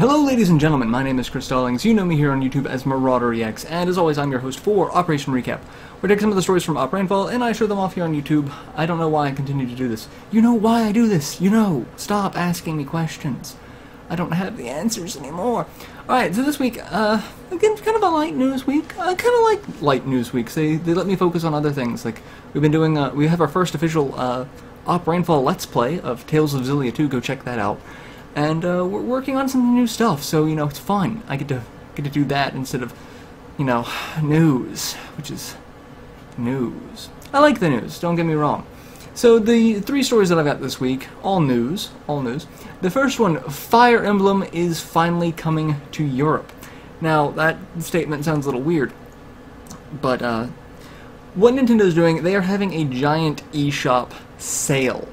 Hello, ladies and gentlemen. My name is Chris Stallings. You know me here on YouTube as MarauderEX, and as always, I'm your host for Operation Recap. We take some of the stories from Op Rainfall, and I show them off here on YouTube. I don't know why I continue to do this. You know why I do this. You know. Stop asking me questions. I don't have the answers anymore. Alright, so this week, uh, again, kind of a light news week. I kind of like light news weeks. They, they let me focus on other things. Like, we've been doing, uh, we have our first official, uh, Op Rainfall Let's Play of Tales of Xillia 2. Go check that out and uh, we're working on some new stuff. So you know, it's fun. I get to get to do that instead of, you know, news, which is news. I like the news. Don't get me wrong. So the three stories that I've got this week, all news, all news. The first one, Fire Emblem is finally coming to Europe. Now that statement sounds a little weird, but uh, what Nintendo's doing, they are having a giant eShop sale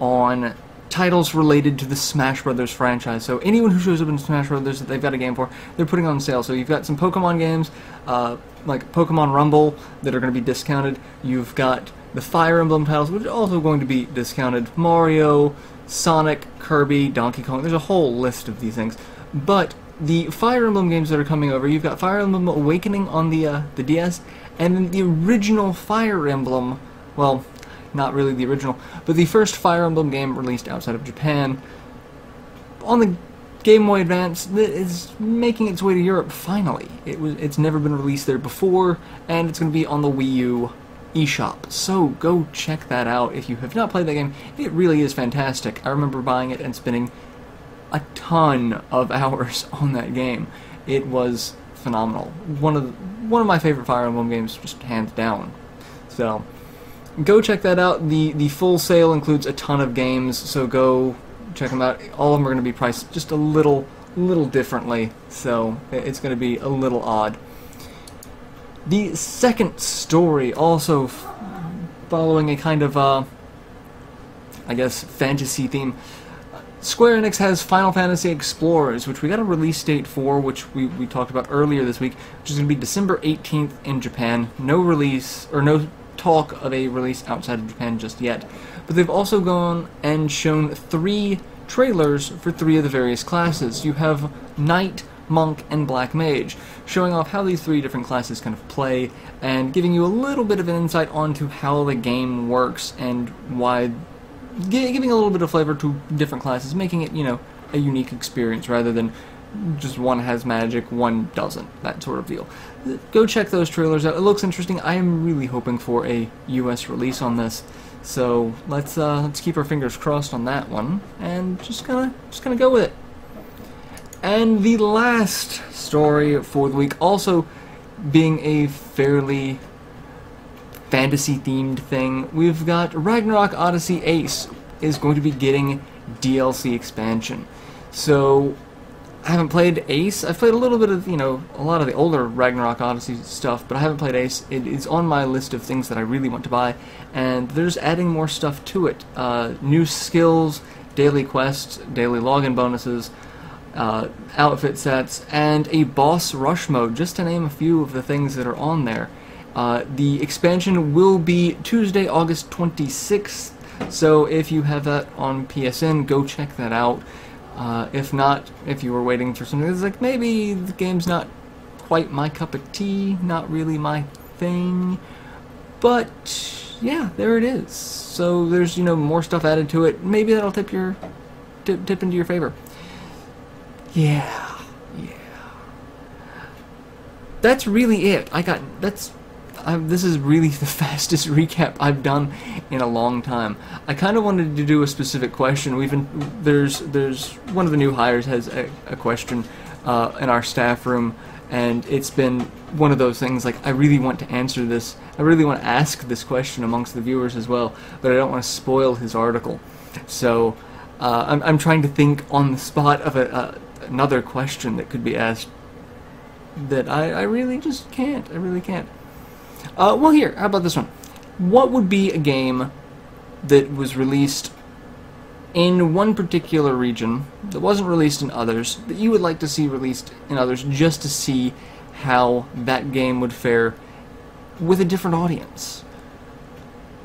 on titles related to the Smash Brothers franchise. So anyone who shows up in Smash Brothers that they've got a game for, they're putting on sale. So you've got some Pokemon games, uh, like Pokemon Rumble, that are going to be discounted. You've got the Fire Emblem titles, which are also going to be discounted. Mario, Sonic, Kirby, Donkey Kong. There's a whole list of these things. But the Fire Emblem games that are coming over, you've got Fire Emblem Awakening on the uh, the DS, and then the original Fire Emblem. Well, not really the original, but the first Fire Emblem game released outside of Japan on the Game Boy Advance is making its way to Europe finally. It was it's never been released there before, and it's going to be on the Wii U eShop. So go check that out if you have not played that game. It really is fantastic. I remember buying it and spending a ton of hours on that game. It was phenomenal. One of the, one of my favorite Fire Emblem games, just hands down. So go check that out. The the full sale includes a ton of games, so go check them out. All of them are going to be priced just a little little differently, so it's going to be a little odd. The second story also following a kind of uh, I guess fantasy theme. Square Enix has Final Fantasy Explorers, which we got a release date for, which we, we talked about earlier this week, which is going to be December 18th in Japan. No release, or no talk of a release outside of Japan just yet. But they've also gone and shown three trailers for three of the various classes. You have Knight, Monk, and Black Mage, showing off how these three different classes kind of play, and giving you a little bit of an insight onto how the game works and why. giving a little bit of flavor to different classes, making it, you know, a unique experience rather than just one has magic, one doesn't, that sort of deal. Go check those trailers out. It looks interesting. I am really hoping for a U.S. release on this, so let's uh, let's keep our fingers crossed on that one, and just gonna just gonna go with it. And the last story for the week, also being a fairly fantasy-themed thing, we've got Ragnarok Odyssey Ace is going to be getting DLC expansion. So I haven't played Ace. I've played a little bit of, you know, a lot of the older Ragnarok Odyssey stuff, but I haven't played Ace. It is on my list of things that I really want to buy, and there's adding more stuff to it. Uh, new skills, daily quests, daily login bonuses, uh, outfit sets, and a boss rush mode, just to name a few of the things that are on there. Uh, the expansion will be Tuesday, August 26th, so if you have that on PSN, go check that out. Uh, if not, if you were waiting for something that's like, maybe the game's not quite my cup of tea, not really my thing, but yeah, there it is. So there's, you know, more stuff added to it. Maybe that'll tip your, tip, tip into your favor. Yeah, yeah. That's really it. I got, that's I, this is really the fastest recap I've done in a long time. I kind of wanted to do a specific question. We've been, there's there's one of the new hires has a, a question uh, in our staff room, and it's been one of those things like I really want to answer this. I really want to ask this question amongst the viewers as well, but I don't want to spoil his article. So uh, I'm I'm trying to think on the spot of a, another question that could be asked that I, I really just can't. I really can't. Uh, well, here, how about this one? What would be a game that was released in one particular region that wasn't released in others that you would like to see released in others just to see how that game would fare with a different audience?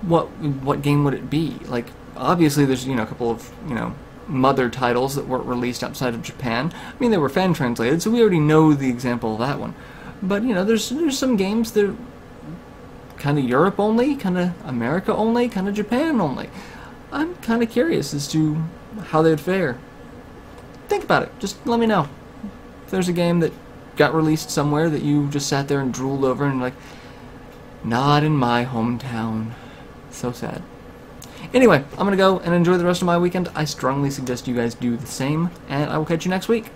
What what game would it be? Like obviously there's you know a couple of you know mother titles that weren't released outside of Japan. I mean, they were fan translated, so we already know the example of that one. But you know, there's there's some games that kind of Europe only, kind of America only, kind of Japan only. I'm kind of curious as to how they'd fare. Think about it. Just let me know. If there's a game that got released somewhere that you just sat there and drooled over and like, not in my hometown. So sad. Anyway, I'm gonna go and enjoy the rest of my weekend. I strongly suggest you guys do the same, and I will catch you next week.